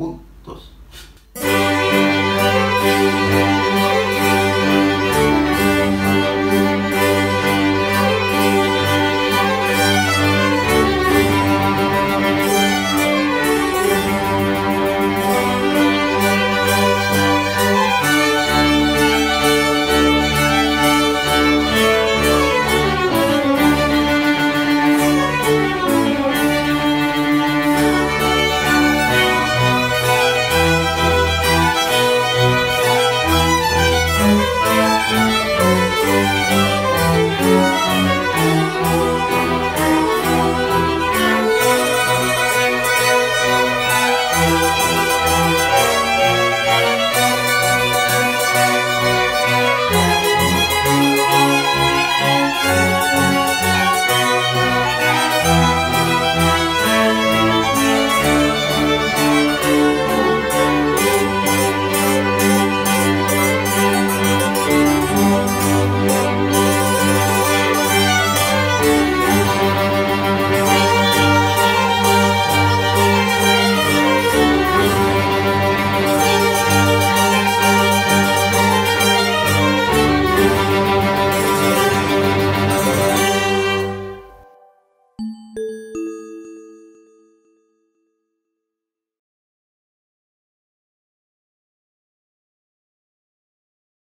puntos